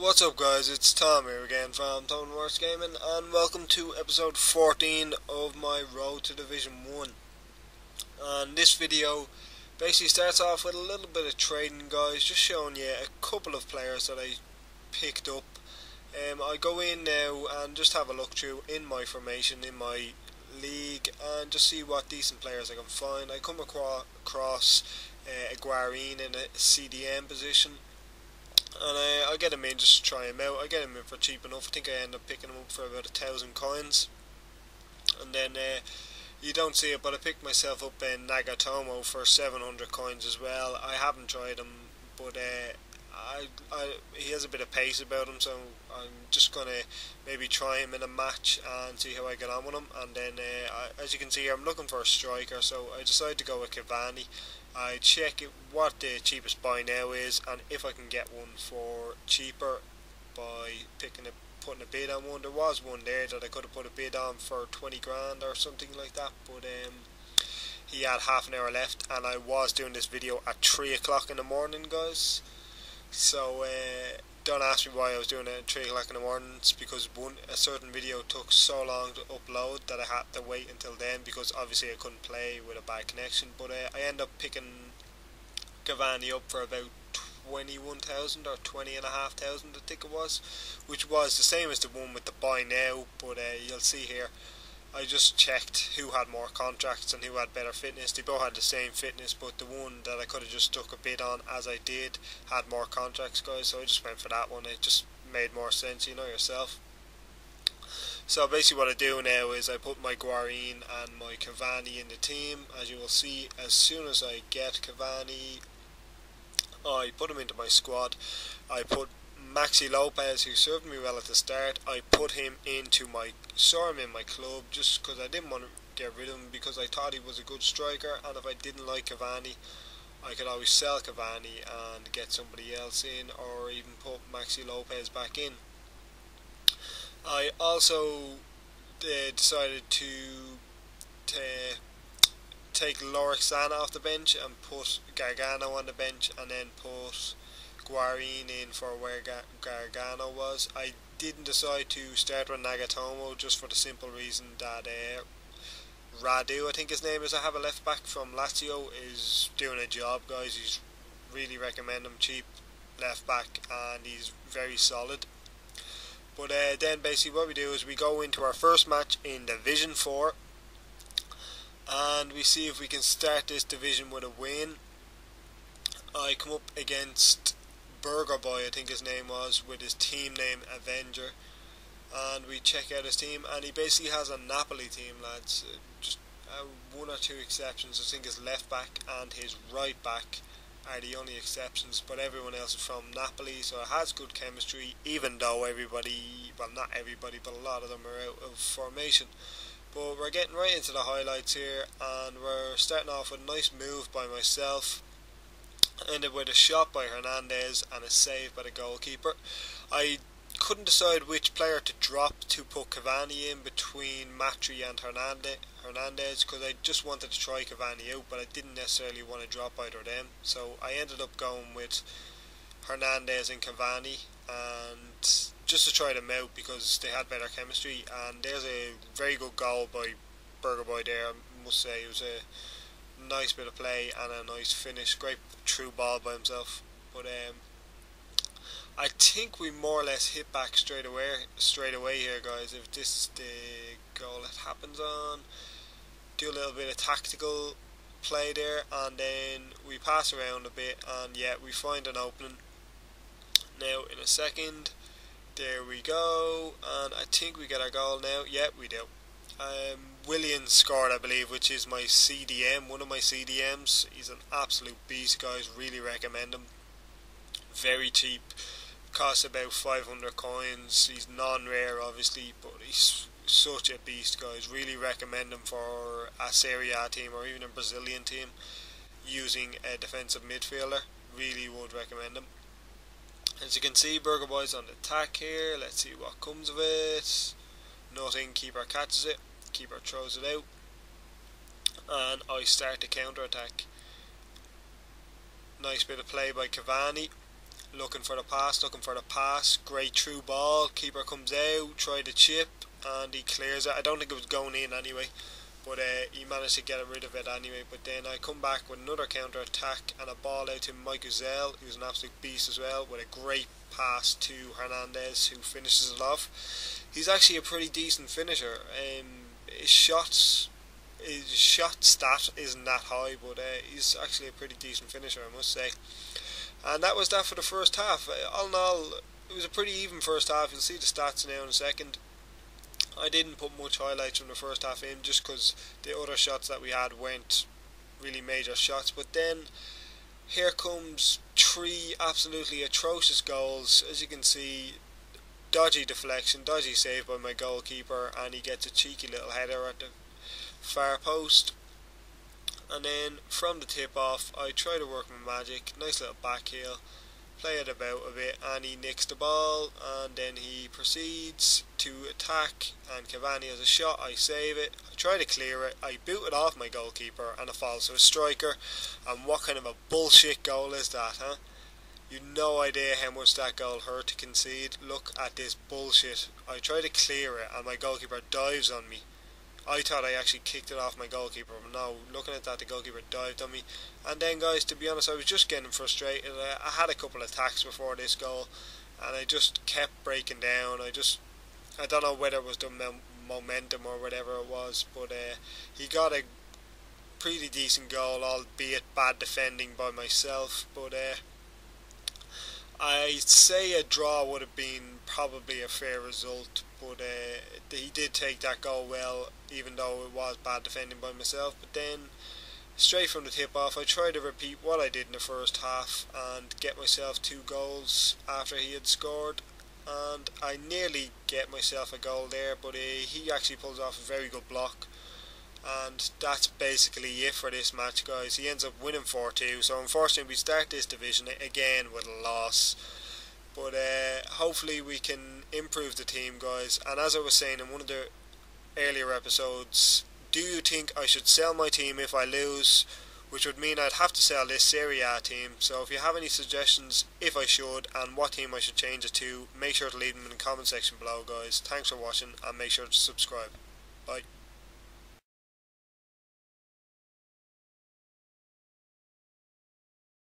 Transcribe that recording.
What's up guys, it's Tom here again from Tom Wars Gaming and welcome to episode 14 of my Road to Division 1 and this video basically starts off with a little bit of trading guys, just showing you a couple of players that I picked up. Um, I go in now and just have a look through in my formation, in my league and just see what decent players I can find. I come across, uh, Guarín in a CDM position and I, I get him in just to try him out. I get him in for cheap enough. I think I end up picking him up for about a thousand coins. And then uh, you don't see it, but I picked myself up in Nagatomo for 700 coins as well. I haven't tried him, but uh, I, I, he has a bit of pace about him, so I'm just gonna maybe try him in a match and see how I get on with him. And then, uh, I, as you can see I'm looking for a striker, so I decided to go with Cavani. I check it, what the cheapest buy now is, and if I can get one for cheaper by picking a putting a bid on one. There was one there that I could have put a bid on for 20 grand or something like that, but um, he had half an hour left, and I was doing this video at 3 o'clock in the morning, guys. So uh, don't ask me why I was doing it at 3 o'clock in the morning. It's because one a certain video took so long to upload that I had to wait until then because obviously I couldn't play with a bad connection. But uh, I ended up picking Cavani up for about 21,000 or 20,500 I think it was, which was the same as the one with the buy now. But uh, you'll see here I just checked who had more contracts and who had better fitness. They both had the same fitness, but the one that I could have just took a bid on, as I did, had more contracts, guys. So I just went for that one. It just made more sense, you know yourself. So basically, what I do now is I put my Guarín and my Cavani in the team. As you will see, as soon as I get Cavani, I put him into my squad. I put Maxi Lopez, who served me well at the start, I put him into my saw him in my club just because I didn't want to get rid of him because I thought he was a good striker, and if I didn't like Cavani, I could always sell Cavani and get somebody else in, or even put Maxi Lopez back in. I also uh, decided to, to take Lorixana off the bench and put Gargano on the bench, and then put Guarín in for where Gargano was. I didn't decide to start with Nagatomo just for the simple reason that uh, Radu, I think his name is, I have a left back from Lazio, is doing a job, guys. He's really recommend him cheap left back and he's very solid. But uh, then basically what we do is we go into our first match in Division 4 and we see if we can start this division with a win. I come up against Burger Boy, I think his name was, with his team name Avenger. And we check out his team, and he basically has a Napoli team, lads. Uh, just uh, one or two exceptions. I think his left back and his right back are the only exceptions, but everyone else is from Napoli, so it has good chemistry, even though everybody, well, not everybody, but a lot of them are out of formation. But we're getting right into the highlights here, and we're starting off with a nice move by myself ended with a shot by Hernandez and a save by the goalkeeper. I couldn't decide which player to drop to put Cavani in between Matri and Hernandez because I just wanted to try Cavani out, but I didn't necessarily want to drop either of them. So I ended up going with Hernandez and Cavani, and just to try them out because they had better chemistry. And there's a very good goal by Burger Boy there. I must say it was a nice bit of play and a nice finish. Great true ball by himself. But um, I think we more or less hit back straight away. Straight away here, guys. If this is the goal that happens on, do a little bit of tactical play there, and then we pass around a bit, and yeah, we find an opening. Now in a second, there we go, and I think we get our goal now. Yeah, we do. Um, Willians scored, I believe, which is my CDM, one of my CDMs. He's an absolute beast, guys. Really recommend him. Very cheap. Costs about 500 coins. He's non-rare, obviously, but he's such a beast, guys. Really recommend him for a Serie A team or even a Brazilian team using a defensive midfielder. Really would recommend him. As you can see, Burger Boy's on the attack here. Let's see what comes of it. Nothing. Keeper catches it keeper throws it out and I start the counter attack. Nice bit of play by Cavani looking for the pass, looking for the pass. Great true ball. Keeper comes out, try to chip, and he clears it. I don't think it was going in anyway, but uh, he managed to get rid of it anyway. But then I come back with another counter attack and a ball out to Mike Gazelle, who's an absolute beast as well, with a great pass to Hernandez, who finishes it off. He's actually a pretty decent finisher. Um, his shots, his shot stat isn't that high, but uh, he's actually a pretty decent finisher, I must say. And that was that for the first half. Uh, all in all, it was a pretty even first half. You'll see the stats now in a second. I didn't put much highlights from the first half in just because the other shots that we had weren't really major shots. But then here comes three absolutely atrocious goals. As you can see, dodgy deflection, dodgy save by my goalkeeper, and he gets a cheeky little header at the far post. And then from the tip off, I try to work my magic. Nice little back heel. Play it about a bit, and he nicks the ball, and then he proceeds to attack. And Cavani has a shot. I save it. I try to clear it. I boot it off my goalkeeper, and it falls to a striker. And what kind of a bullshit goal is that, huh? You no idea how much that goal hurt to concede. Look at this bullshit. I try to clear it, and my goalkeeper dives on me. I thought I actually kicked it off my goalkeeper, but no, looking at that, the goalkeeper dived on me. And then, guys, to be honest, I was just getting frustrated. I, had a couple of attacks before this goal, and I just kept breaking down. I just, I don't know whether it was the momentum or whatever it was, but uh, he got a pretty decent goal, albeit bad defending by myself. But uh, I'd say a draw would have been probably a fair result, but uh, he did take that goal well, even though it was bad defending by myself. But then, straight from the tip off, I tried to repeat what I did in the first half and get myself two goals after he had scored. And I nearly get myself a goal there, but uh, he actually pulls off a very good block and that's basically it for this match guys. He ends up winning 4-2 so unfortunately we start this division again with a loss. But uh, hopefully we can improve the team guys. And as I was saying in one of the earlier episodes do you think I should sell my team if I lose? Which would mean I'd have to sell this Serie A team. So if you have any suggestions if I should and what team I should change it to make sure to leave them in the comment section below guys. Thanks for watching and make sure to subscribe. Bye